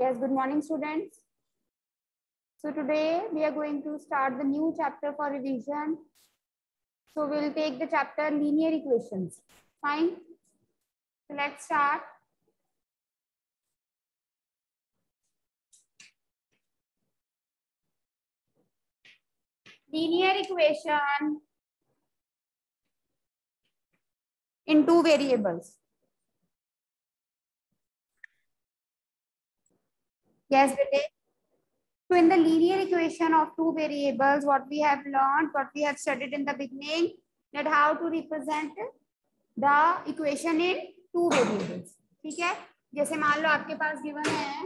Yes, good morning, students. So today we are going to start the new chapter for revision. So we'll take the chapter linear equations. Fine. So let's start. Linear equation in two variables. Yes, Vijay. So in the linear equation of two variables, what we have learned, what we have studied in the beginning, that how to represent the equation in two variables. ठीक है जैसे मान लो आपके पास given है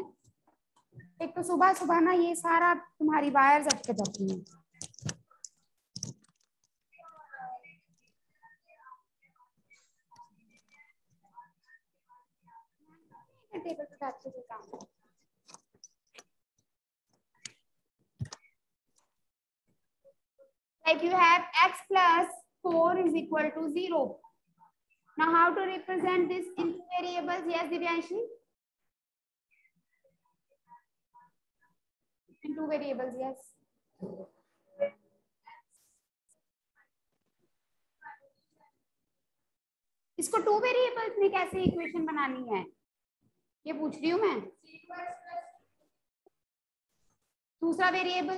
एक तो सुबह सुबह ना ये सारा तुम्हारी वायर अटक जाती है टेबल पे बैठ के काम like you have x plus 4 is equal to 0. Now how to represent this in variables? Yes, Divyanshi? In two variables, yes. इसको टू वेरिएबल्स में कैसे इक्वेशन बनानी है ये पूछ रही हूँ मैं दूसरा वेरिएबल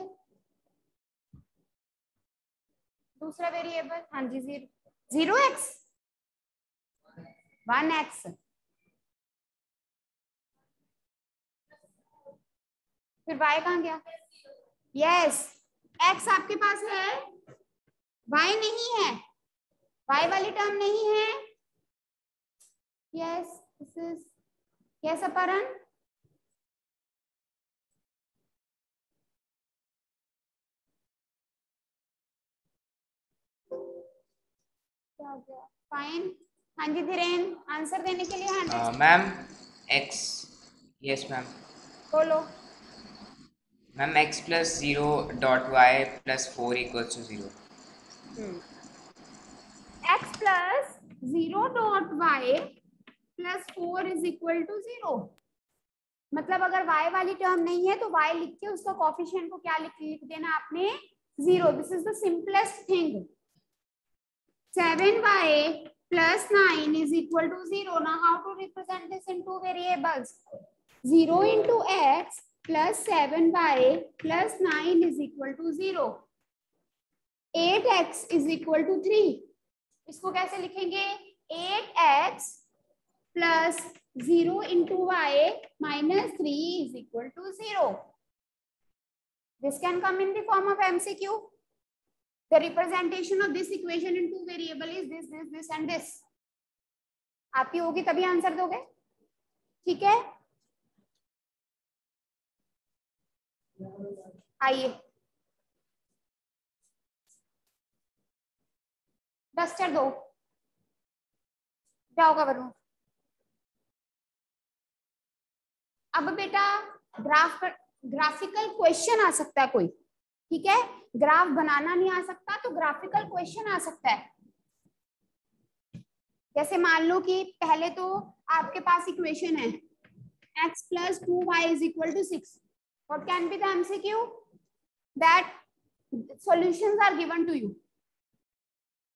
दूसरा वेरिएबल हाँ जी zero zero X one X फिर वाई कहाँ गया? यस एक्स आपके पास है। वाई नहीं है। वाई वाली टर्म नहीं है। Yes this is yes Aparna fine हाँ जी धीरेन आंसर देने के लिए मैम एक्स यस मैम बोलो। Ma'am X plus zero dot Y plus four equals to zero X plus zero dot Y plus four is equal to zero मतलब अगर y वाली term नहीं है तो y लिख के उसका कॉफिशियंट को क्या लिख लिख देना आपने? Zero this is the simplest thing 7y plus 9 is equal to 0. Now, how to represent this in two variables? 0 into x plus 7y plus 9 is equal to 0. 8x is equal to 3. इसको कैसे लिखेंगे 8x plus 0 into y minus 3 is equal to 0. This can come in the form of MCQ. The representation of this equation in two variable is this this this and this आपकी होगी तभी answer दोगे ठीक है आइए duster दो जाओगा वरुण अब बेटा ग्राफ ग्राफिकल क्वेश्चन आ सकता है कोई ठीक है ग्राफ बनाना नहीं आ सकता तो ग्राफिकल क्वेश्चन आ सकता है। जैसे मान लो कि पहले तो आपके पास इक्वेशन है, x plus two Y is equal to six what can be the that solutions are given to you.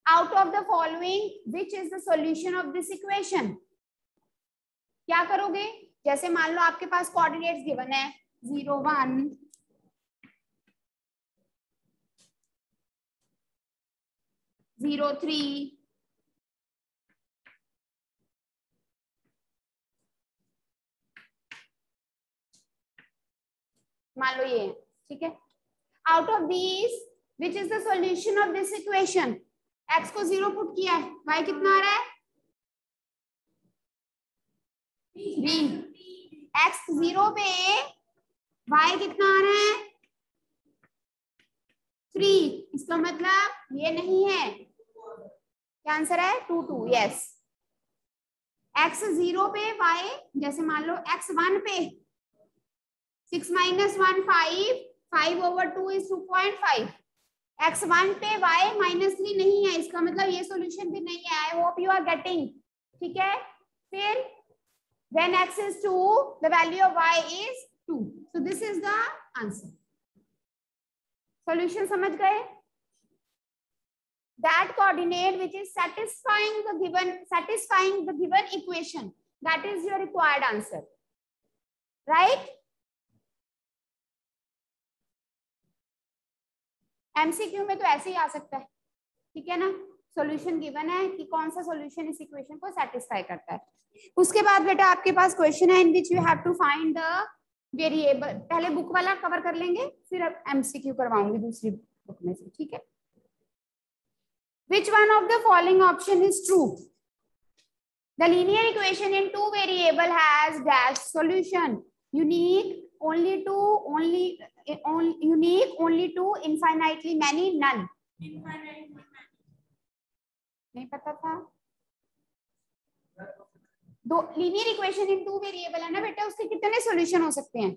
Out of the following, which is the solution of this equation? क्या करोगे? जैसे मान लो आपके पास कोऑर्डिनेट्स गिवन है zero one zero three. मान लो ये, ठीक है? Out of this which is the solution of this equation X को ज़ीरो पुट किया है। वाई कितना आ रहा है? थ्री एक्स ज़ीरो पे वाई कितना आ रहा है? थ्री इसका मतलब ये नहीं है। क्या आंसर है? Two two yes X zero पे वाई जैसे मान लो एक्स वन पे six minus one five five over two is two point five X one पे वाई माइनस थ्री नहीं है, इसका मतलब ये सॉल्यूशन भी नहीं है। I hope you are getting ठीक है? फिर when x is 2 the value of y is two so this is the answer solution समझ गए? That coordinate which is satisfying the given, satisfying the given equation. That is your required answer. Right? MCQ में तो ऐसे ही आ सकता है। ठीक है ना? सॉल्यूशन गिवन है कि कौन सा सॉल्यूशन इस इक्वेशन को सेटिस्फाई करता है। उसके बाद बेटा आपके पास क्वेश्चन है in which you have to find the variable पहले बुक वाला कवर कर लेंगे, फिर एमसीक्यू करवाऊँगी दूसरी बुक में से। ठीक है? Which one of the following option is true? The linear equation in two variable has dash solution. Unique only two, only, only unique only two, infinitely many, none. Infinitely नहीं पता था दो linear equation in two variable है ना बेटा उसके कितने solution हो सकते हैं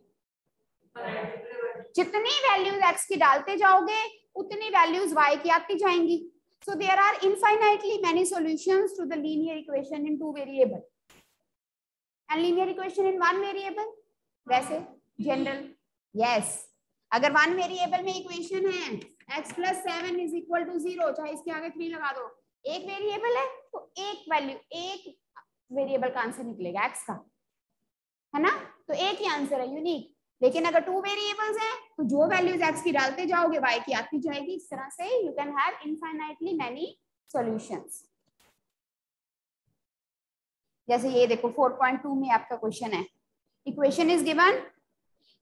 जितनी वैल्यूज़ एक्स की डालते जाओगे उतनी वैल्यूज़ वाई की आती जाएँगी So there are infinitely many solutions to the linear equation in two variable. And linear equation in one variable? वैसे general. Yes. अगर वन वेरिएबल में इक्वेशन है x plus seven is equal to zero चाहे इसके आगे three लगा दो एक वेरिएबल है तो एक वैल्यू एक वेरिएबल का आंसर निकलेगा x का है ना तो एक ही आंसर है यूनिक लेकिन अगर टू वेरिएबल्स हैं तो जो वैल्यूज़ एक्स की डालते जाओगे वाई की आती जाएगी। इस तरह से you can have infinitely many solutions जैसे ये देखो 4.2 में आपका क्वेश्चन है। Equation is given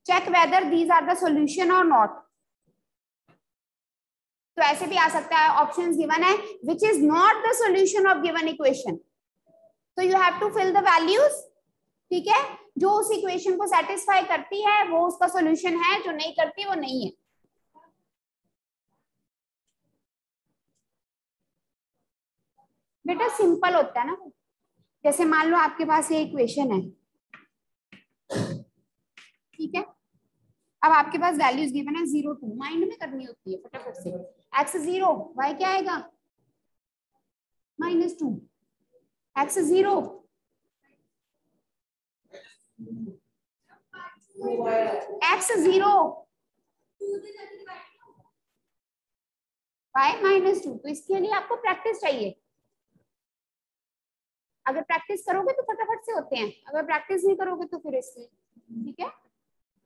check whether these are the solution और नॉट तो ऐसे भी आ सकता है ऑप्शन गिवन है which is not the solution of given equation तो you have to fill the values ठीक है? जो उस इक्वेशन को सेटिस्फाई करती है, वो उसका सॉल्यूशन है, जो नहीं करती, वो नहीं है। बेटा सिंपल होता है ना जैसे मान लो आपके पास ये इक्वेशन है। ठीक है? अब आपके पास वैल्यूज़ गिवन है ज़ीरो टू माइंड में करनी होती है, फटाफट से। एक्स ज़ीरो वाई क्या आएगा? Minus two X zero X zero five minus two तो इसके लिए आपको प्रैक्टिस चाहिए। अगर प्रैक्टिस करोगे तो फटाफट से होते हैं। अगर प्रैक्टिस नहीं करोगे तो फिर इसलिए ठीक है?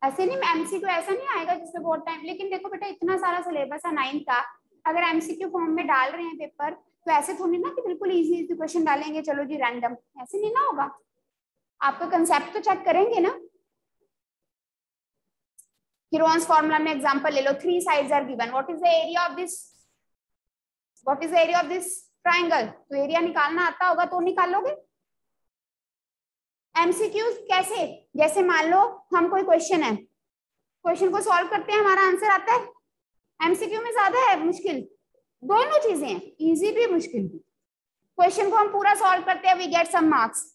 ऐसे नहीं एमसीक्यू ऐसा नहीं आएगा जिसमें बहुत टाइम लेकिन देखो बेटा, इतना सारा सिलेबस है नाइन्थ का। अगर एमसीक्यू फॉर्म में डाल रहे हैं पेपर तो ऐसे थोड़ी ना कि बिल्कुल इजी इजी क्वेश्चन डालेंगे, चलो जी रैंडम ऐसे नहीं ना होगा। आपका कंसेप्ट तो चेक करेंगे ना? Kiron's formula में एग्जांपल ले लो three sides are given what is the area of this what is the area of this triangle तो एरिया निकालना आता होगा तो निकालोगे? एमसीक्यू कैसे? जैसे मान लो, हम कोई क्वेश्चन है। क्वेश्चन को सॉल्व करते हैं, हमारा आंसर आता है। एमसीक्यू में ज़्यादा है, मुश्किल। दोनों चीज़ें हैं इजी भी, मुश्किल भी। क्वेश्चन को हम पूरा सॉल्व करते हैं we get some marks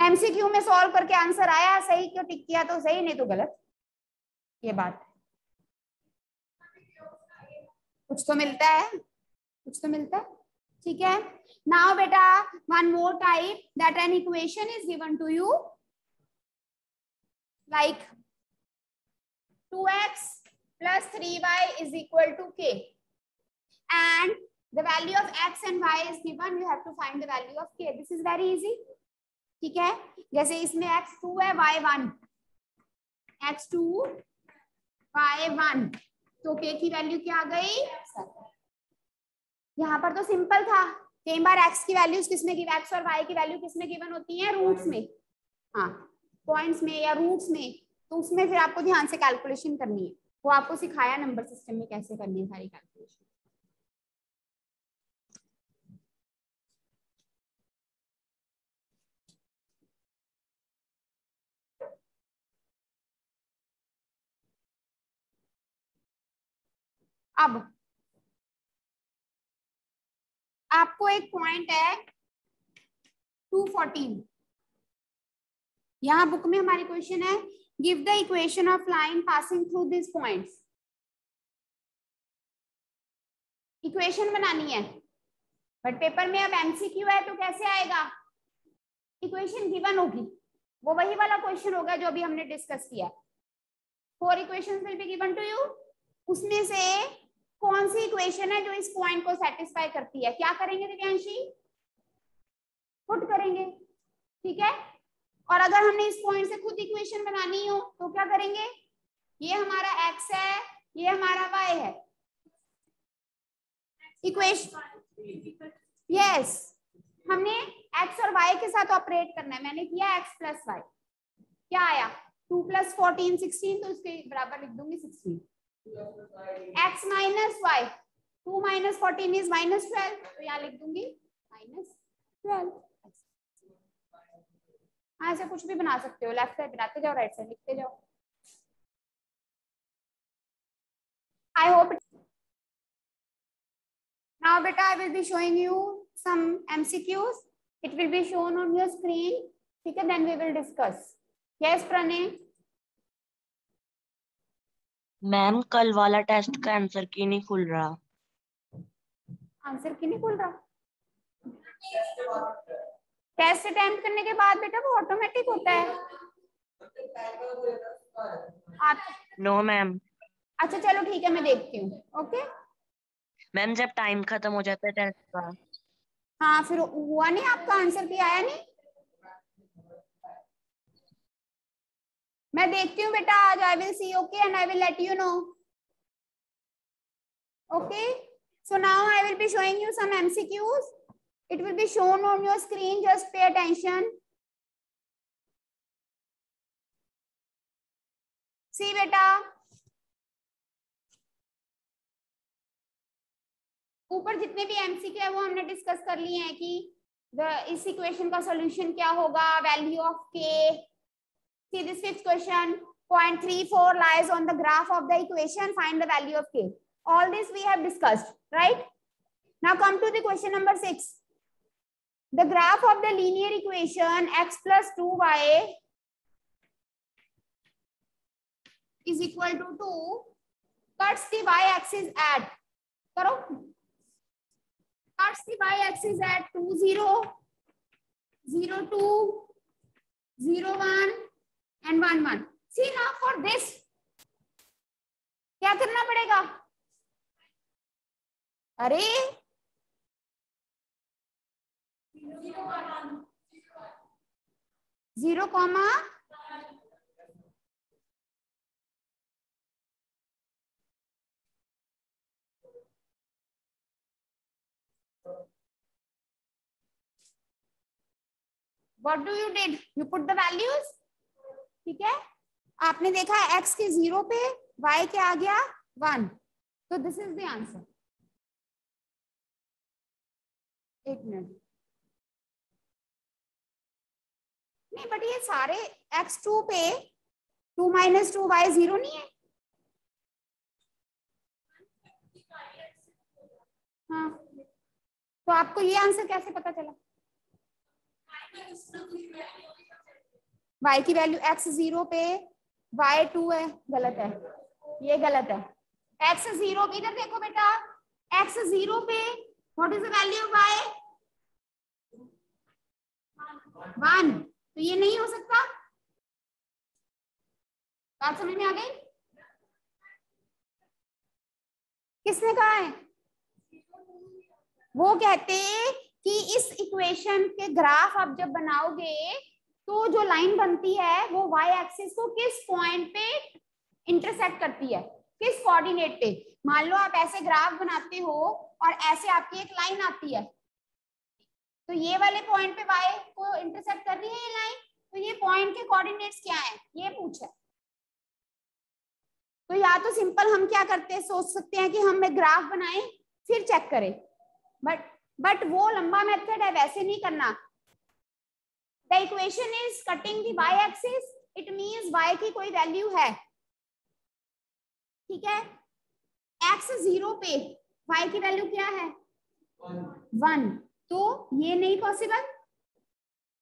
MCQ में सॉल्व करके आंसर आया, सही क्यों टिक किया तो सही, नहीं तो गलत। ये बात। कुछ तो मिलता है, कुछ तो मिलता है। ठीक है। नाउ बेटा one more type that an equation is given to you like two X plus 3y is equal to k. And the value of x and y is given, you have to find the value of k. This is very easy. ठीक है? जैसे इसमें x two है, y one x two y one तो k की value क्या आ गई? यहाँ पर तो सिंपल था। कई बार x की वैल्यूज़ किसमें गिव x और y की वैल्यू किसमें गिवन होती है? रूट्स में। हाँ पॉइंट्स में या रूट्स में। तो उसमें फिर आपको ध्यान से कैलकुलेशन करनी है। वो आपको सिखाया नंबर सिस्टम में कैसे करनी है सारी कैलकुलेशन अब आपको एक पॉइंट है टू फोर्टीन यहाँ बुक में हमारी क्वेश्चन है give the equation of line passing through this points equation बनानी है बट पेपर में अब एमसीक्यू है तो कैसे आएगा? इक्वेशन गिवन होगी। वो वही वाला क्वेश्चन होगा जो अभी हमने डिस्कस किया। Four equation will be given to you उसमें से कौन सी इक्वेशन है जो इस पॉइंट को सेटिस्फाई करती है? क्या करेंगे दिव्यांशी? पुट करेंगे, ठीक है? और अगर हमने इस पॉइंट से खुद इक्वेशन बनानी हो तो क्या करेंगे? ये हमारा x है, ये हमारा y है। इक्वेशन यस हमने x और y के साथ ऑपरेट करना है। मैंने किया एक्स प्लस वाई क्या आया? टू प्लस फोर्टीन सिक्सटीन तो उसके बराबर लिख दूँगी sixteen X minus Y two minus fourteen is minus twelve तो यहाँ लिख दूँगी माइनस ट्वेल्व हाँ ऐसे कुछ भी बना सकते हो। लेफ़्ट साइड बनाते जाओ राइट साइड लिखते जाओ। आई होप नाउ बेटा I will be showing you some MCQs it will be shown on your screen ठीक है then we will discuss yes Pranay ma'am कल वाला टेस्ट का आंसर क्यों नहीं खुल रहा? आंसर क्यों नहीं खुल रहा? टेस्ट अटेम्प्ट करने के बाद बेटा वो ऑटोमेटिक होता है। आप नो मैम अच्छा चलो ठीक है मैं देखती हूँ ओके मैम जब टाइम खत्म हो जाता है टेस्ट का। हाँ फिर हुआ नहीं आपका आंसर भी आया नहीं? मैं देखती हूँ बेटा, आज I will see okay and I will let you know okay so now i will be showing you some mcqs it will be shown on your screen. Just pay attention. See beta ऊपर जितने भी MCQ है, वो हमने discuss कर लिए हैं कि इस इक्वेशन का सॉल्यूशन क्या होगा? Value of K See this fifth question. Point three four lies on the graph of the equation. Find the value of k. All this we have discussed, right? Now come to the question number six. The graph of the linear equation x plus 2y is equal to 2 cuts the y-axis at karo, cuts the y-axis at 2 0 0 2 0 1 1, 1. See now for this, क्या करना पड़ेगा अरे zero comma what do you did you put the values ठीक है? आपने देखा x के zero पे, y क्या आ गया वन तो दिस इज़ द आंसर एक मिनट नहीं बट ये सारे x2 पे two minus two Y zero नहीं है? हाँ. तो आपको ये आंसर कैसे पता चला? Y की वैल्यू x ज़ीरो पे y टू है, गलत है। ये गलत है। X ज़ीरो पे इधर देखो बेटा। X ज़ीरो पे what is the value of y? One तो ये नहीं हो सकता। बात समझ में आ गई? किसने कहा है? वो कहते कि इस इक्वेशन के ग्राफ आप जब बनाओगे तो जो लाइन बनती है, वो वाई एक्सिस को किस पॉइंट पे इंटरसेक्ट करती है? किस कोऑर्डिनेट पे? मान लो आप ऐसे ग्राफ बनाते हो और ऐसे आपकी एक लाइन आती है। तो ये वाले पॉइंट पे वाई को इंटरसेक्ट कर रही है ये लाइन तो ये पॉइंट के कोऑर्डिनेट्स क्या है? ये पूछा तो या तो सिंपल हम क्या करते हैं? सोच सकते हैं कि हम एक ग्राफ बनाएँ, फिर चेक करें। बट बट वो लंबा मेथड है, वैसे नहीं करना। The equation is cutting the Y axis it means Y की कोई वैल्यू है। ठीक है? एक्स ज़ीरो पे वाई की वैल्यू क्या है? वन तो ये नहीं पॉसिबल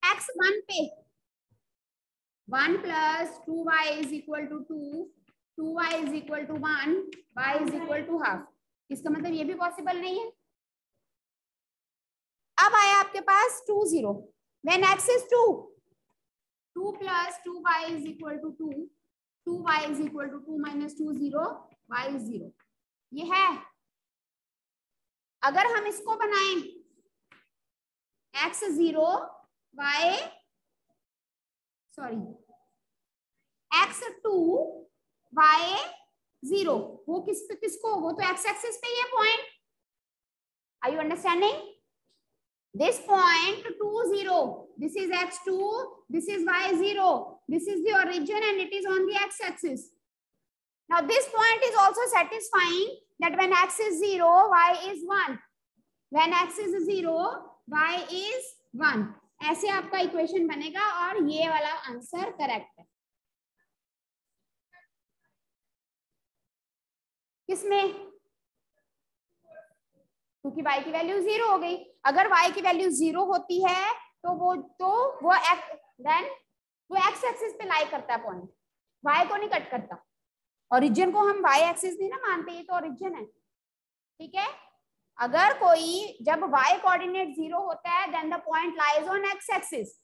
एक्स वन पे। One plus two Y is equal to two two Y is equal to one Y is equal to half इसका मतलब ये भी पॉसिबल नहीं है। अब आया आपके पास two zero when X is two two plus two Y is equal to two two Y is equal to two minus two zero Y ये है. अगर हम इसको बनाएँ X zero Y sorry X two Y zero वो किस पे किसको? वो तो एक्स एक्सिस पे ये point are you understanding this point 2 0 this is x2 this is y0 this is the origin and it is on the x axis now this point is also satisfying that when x is 0 y is 1 when x is 0 y is 1 ऐसे आपका equation बनेगा और ये वाला answer correct है किसमें क्योंकि y की वैल्यू ज़ीरो हो गई अगर y की वैल्यू ज़ीरो होती है तो वो तो वो देन वो एक्स एक्सिस पे लाई करता है पॉइंट y को नहीं कट करता. ओरिजिन को हम y एक्सिस नहीं ना मानते, ये तो ओरिजिन है. ठीक है? अगर कोई, जब y कोऑर्डिनेट ज़ीरो होता है then the point lies on x axis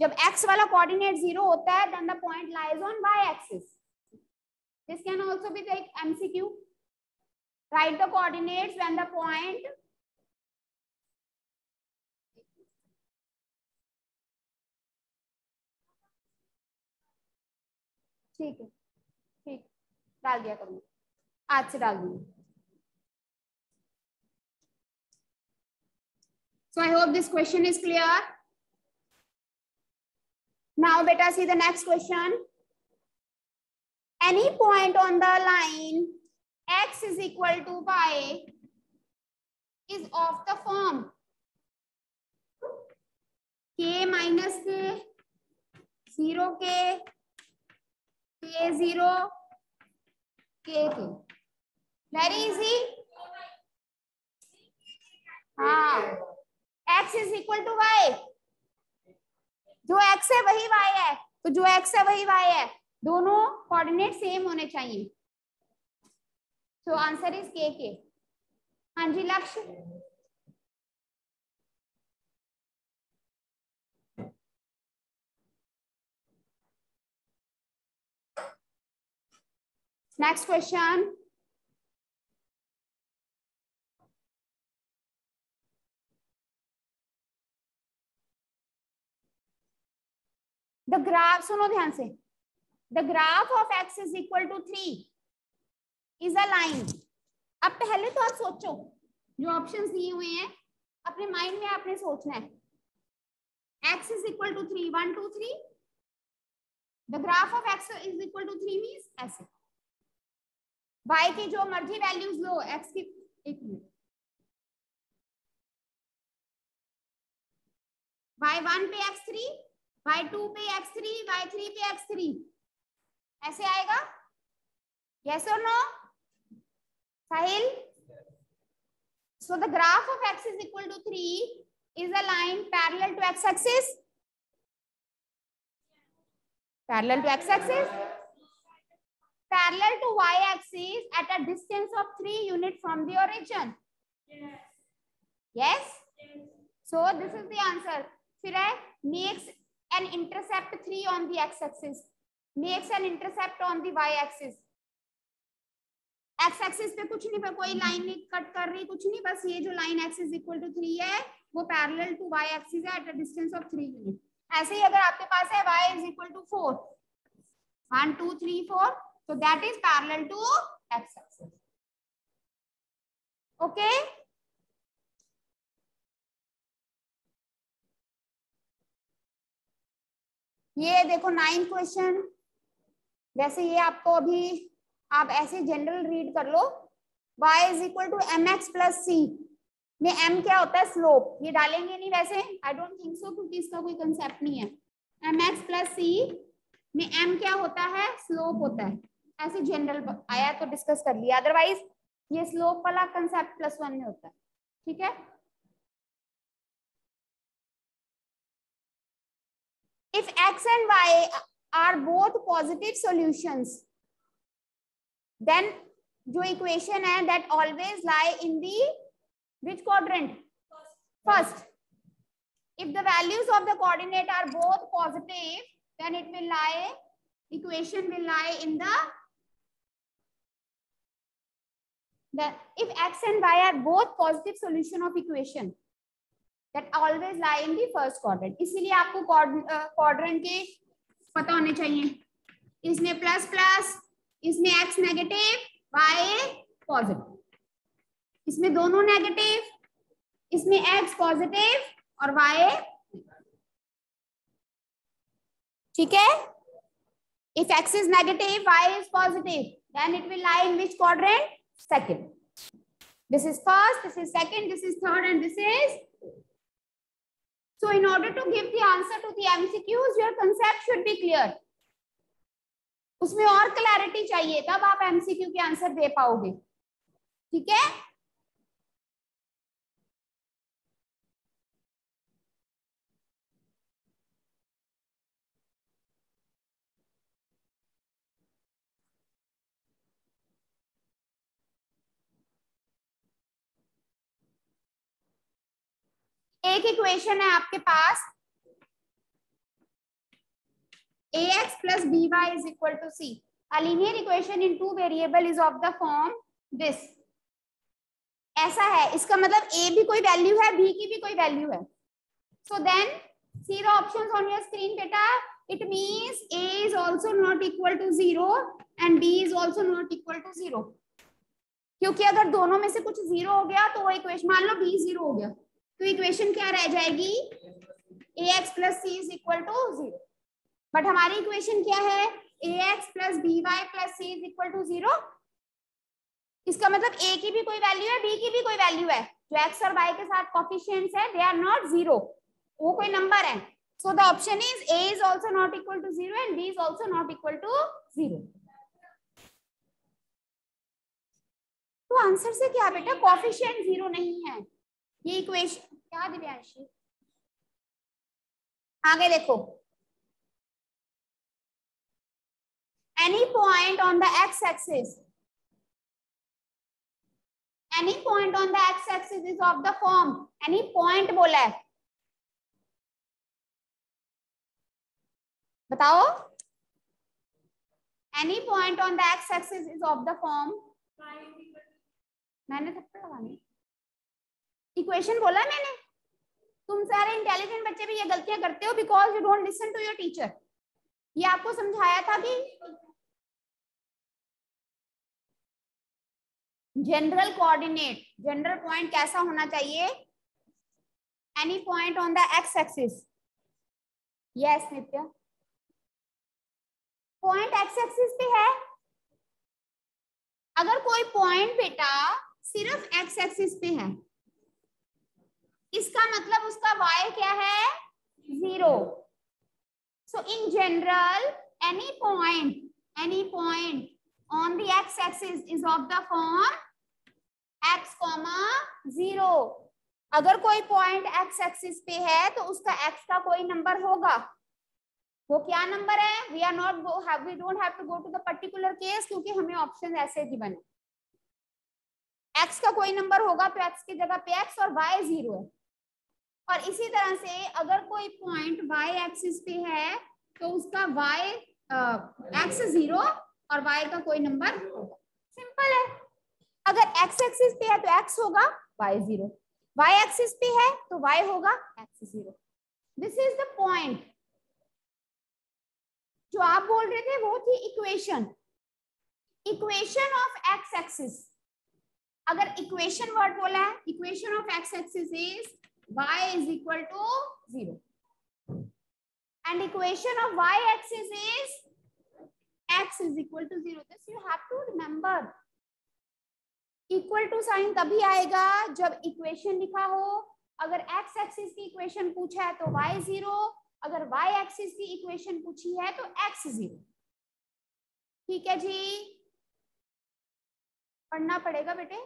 जब x वाला कोऑर्डिनेट ज़ीरो होता है then the point lies on y axis this can also be the MCQ write the coordinates when the point ठीक है, ठीक डाल दिया कभी आज से डाल दूँगी। So I hope this question is clear now बेटा see the next question any point on the line x is equal to by is of the form k minus k zero k k zero k to very easy हाँ। X is equal to y जो x है, वही Y है। तो जो x है, वही Y है। दोनों कोऑर्डिनेट सेम होने चाहिए। सो आंसर इज़ के के हाँ जी, लक्ष्य? Next question. The graph, सुनो ध्यान से The graph of x is equal to three. Is a line अब पहले तो आप सोचो, जो ऑप्शंस दिए हुए हैं, अपने माइंड में आपने सोचना है x is equal to three one two three the graph of x is equal to three means ऐसे y की जो मर्ज़ी वैल्यूज़ लो, x की, एक मिनट y1 पे x3 y2 पे x3 y3 पे x3 ऐसे आएगा? यस और no Sahil? So the graph of x is equal to 3 is a line parallel to x axis parallel to x axis. Parallel to y-axis at a distance of 3 unit from the origin? Yes. Yes? So this is the answer. फिर है makes an intercept 3 on the x-axis. Makes an intercept on the y-axis. X axis पे कुछ नहीं कोई line नहीं cut कर रही कुछ नहीं बस ये जो line x is equal to three है वो पैरेलल टू वाई एक्सिस है at a distance of three unit ऐसे ही अगर आपके पास है y is equal to four one two three so that is parallel to x axis okay? ये देखो नाइन क्वेश्चन वैसे ये आपको अभी, आप ऐसे जनरल रीड कर लो. Y is equal to m x plus c में m क्या होता है? स्लोप ये डालेंगे नहीं वैसे? आई डोंट थिंक सो क्योंकि इसका कोई कंसेप्ट नहीं है. एम एक्स प्लस सी में m क्या होता है? स्लोप होता है. ऐसे जनरल आया तो डिस्कस कर लिया। अदरवाइज़ ये स्लोप वाला कंसेप्ट प्लस वन में होता है। ठीक है? If x and y are both positive solutions then जो इक्वेशन है that always lie in which quadrant first if the values of the coordinate are both positive then it will lie equation will lie in the the if x and y are both positive solution of equation that always lie in the first quadrant इसलिए आपको quadrant के पता होने चाहिए इसमें plus plus इसमें x negative y positive इसमें दोनों नेगेटिव इसमें x पॉजिटिव और y ठीक है if x is negative y is positive then it will lie in which quadrant second this is first this is second this is third and this is so in order to give the answer to the mcqs your concept should be clear उसमें और clarity चाहिए तब आप MCQ के answer दे पाओगे ठीक है एक इक्वेशन है आपके पास। A x plus b y is equal to c a linear equation in two variable is of the form this ऐसा है, इसका मतलब ए भी कोई वैल्यू है बी की भी कोई वैल्यू है। So then see options on your screen बेटा। It means a is also not equal to zero and b is also not equal to zero क्योंकि अगर दोनों में से कुछ ज़ीरो हो गया तो वो इक्वेशन मान लो बी ज़ीरो हो गया। तो इक्वेशन क्या रह जाएगी? A x plus c is equal to zero but हमारी इक्वेशन क्या है? A x plus b y plus c is equal to zero इसका मतलब ए की भी कोई वैल्यू है बी की भी कोई वैल्यू है। जो एक्स और वाई के साथ कॉफिशियंट्स है दे आर नॉट ज़ीरो वो कोई नंबर है। So the option is a is also not equal to zero and b is also not equal to zero तो आंसर से क्या बेटा? कॉफिशियंट ज़ीरो नहीं है। ये इक्वेशन क्या दिव्यांशी आगे देखो। Any point on the x axis any point on the x axis is of the form any point बोला है। बताओ। Any point on the x axis is of the form मैंने थप्पड़ लगानी। इक्वेशन बोला मैंने। तुम सारे इंटेलिजेंट बच्चे भी ये गलतियाँ करते हो because you don't listen to your teacher ये आपको समझाया था कि जनरल कोऑर्डिनेट जनरल पॉइंट कैसा होना चाहिए? Any point on the x axis yes Nitya point x axis पे है। अगर कोई पॉइंट बेटा सिर्फ़ एक्स एक्सिस पे है। इसका मतलब उसका वाई क्या है? Zero so in general any point any point on the x axis is of the form x comma zero अगर कोई पॉइंट x एक्सिस पे है तो उसका x का कोई नंबर होगा। वो क्या नंबर है? We are not go we don't have to go to the particular case क्योंकि हमें ऑप्शन ऐसे ही बने। x का कोई नंबर होगा तो x की जगह पे x और y ज़ीरो है। और इसी तरह से अगर कोई पॉइंट वाई एक्सिस पे है तो उसका वाई एक्स ज़ीरो और वाई का कोई नंबर होगा। सिंपल है। अगर एक्स एक्सिस पे है तो x होगा y ज़ीरो y एक्सिस पे है तो y होगा x zero this is the point जो आप बोल रहे थे, वो थी equation equation of x axis अगर इक्वेशन वर्ड बोला है equation of x axis is y is equal to zero. And equation of y axis is x is equal to zero. This you have to remember. Equal to sign तभी आएगा जब equation लिखा हो। अगर x axis की equation पूछा है तो वाई ज़ीरो अगर वाई एक्सिस की इक्वेशन पूछी है तो एक्स ज़ीरो ठीक है जी? पढ़ना पड़ेगा बेटे।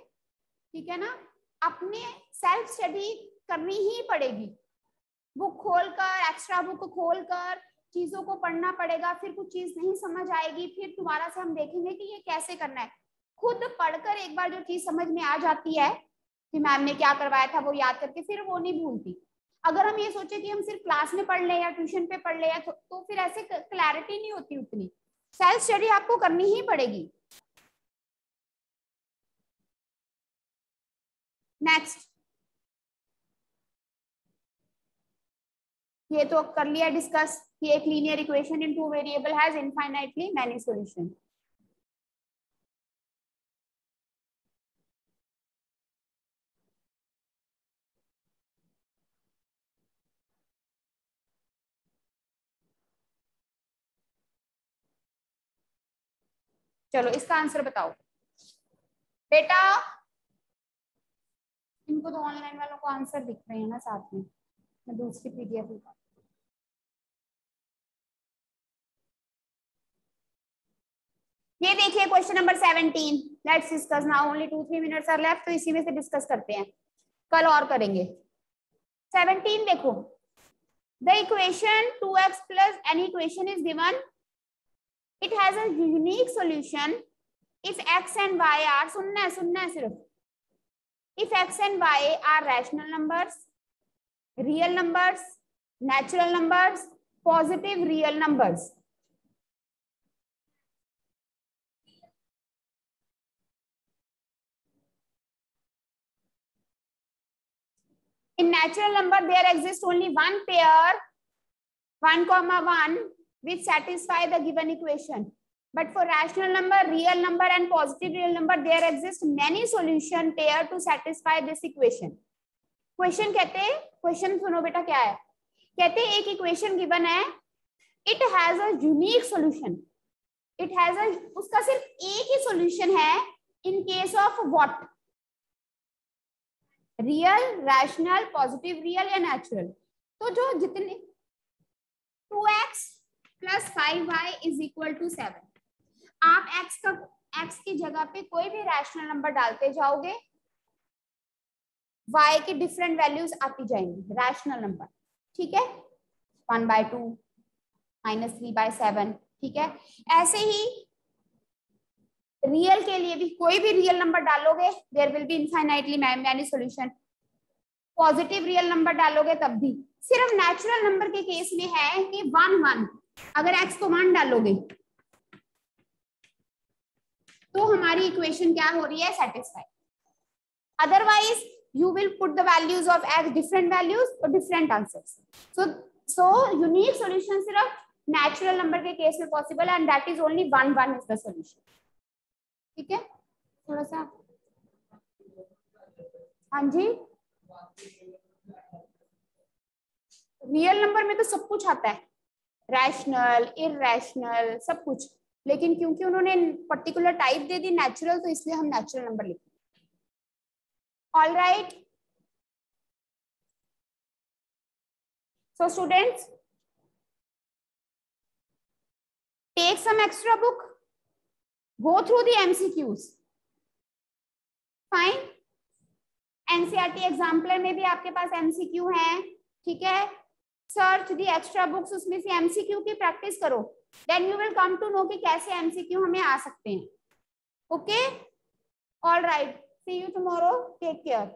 ठीक है ना? अपने सेल्फ स्टडी करनी ही पड़ेगी। बुक खोलकर एक्स्ट्रा बुक खोलकर चीज़ों को पढ़ना पड़ेगा फिर कुछ चीज़ नहीं समझ आएगी फिर दोबारा से हम देखेंगे कि ये कैसे करना है। खुद पढ़कर एक बार जो चीज़ समझ में आ जाती है कि मैम ने क्या करवाया था वो याद करके फिर वो नहीं भूलती। अगर हम ये सोचे कि हम सिर्फ़ क्लास में पढ़ ले या ट्यूशन पे पढ़ ले या तो, तो फिर ऐसे क्लैरिटी नहीं होती उतनी। सेल्फ स्टडी आपको करनी ही पड़ेगी। नेक्स्ट ये तो कर लिया डिस्कस कि एक linear equation in two variable has infinitely many solution चलो, इसका आंसर बताओ। बेटा, इनको तो ऑनलाइन वालों को आंसर दिख रहे हैं ना साथ में। मैं दूसरी पीडीएफ निकाल ये देखिए question number seventeen let's discuss now only two three minutes are left तो इसी में से डिस्कस करते हैं। कल और करेंगे। सेवनटीन देखो। The equation two x plus any equation is given has a unique solution. If x and y are, सुनना है सुनना है सिर्फ़। If x and y are rational numbers, real numbers, natural numbers, positive real numbers in natural number there exists only one pair 1 comma 1 which satisfy the given equation. But for rational number, real number and positive real number, there exist many solution pair to satisfy this equation. Question हैं question बेटा क्या है कहते हैं एक equation given है it has a unique solution. It has a उसका सिर्फ़ एक ही solution है in case of what? Real, rational positive real या natural. तो जो जितने 2x plus five y is equal to seven आप एक्स का एक्स की जगह पे कोई भी रैशनल नंबर डालते जाओगे वाई के डिफरेंट वैल्यूज़ आती जाएँगी रैशनल नंबर ठीक है? One by two minus three by seven ठीक है? ऐसे ही रियल के लिए भी कोई भी रियल नंबर डालोगे there will be infinitely many solution positive real number डालोगे तब भी। सिर्फ़ नेचुरल नंबर के केस में है कि वन वन अगर एक्स को वन डालोगे तो हमारी इक्वेशन क्या हो रही है? Satisfy otherwise you will put the values of x different values और different answer so so unique solution सिर्फ़ नेचुरल नंबर के केस में possible and that is only one one is the solution ठीक है? थोड़ा सा हाँ जी। रियल नंबर में तो सब कुछ आता है। रैशनल इरेशनल सब कुछ। लेकिन क्योंकि उन्होंने पर्टिकुलर टाइप दे दी नेचुरल तो इसलिए हम नेचुरल नंबर लिखे all right so students take some extra book go through the MCQs fine NCERT exemplar में भी आपके पास एमसीक्यू है, ठीक है? सर्च दी एक्स्ट्रा बुक्स उसमें से एमसीक्यू की प्रैक्टिस करो। Then you will come to know कि कैसे एमसीक्यू हमें आ सकते हैं। Okay all right see you tomorrow take care